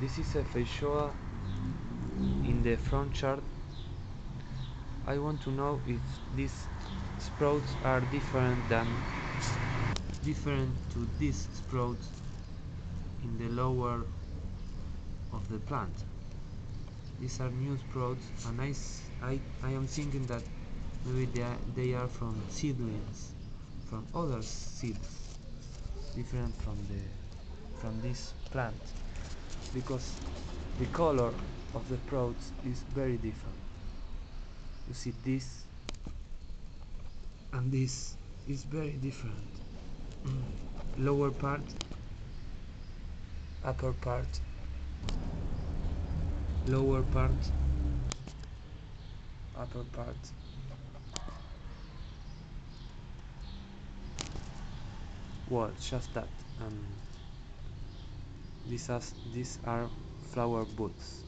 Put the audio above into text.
this is a Feijoa in the front chart. I want to know if these sprouts are different than different to these sprouts in the lower of the plant. These are new sprouts and I, I, I am thinking that maybe they are, they are from seedlings from other seeds different from the from this plant because the color of the sprouts is very different. You see this and this is very different. Lower part upper part lower part upper part. Well just that um, these are, these are flower buds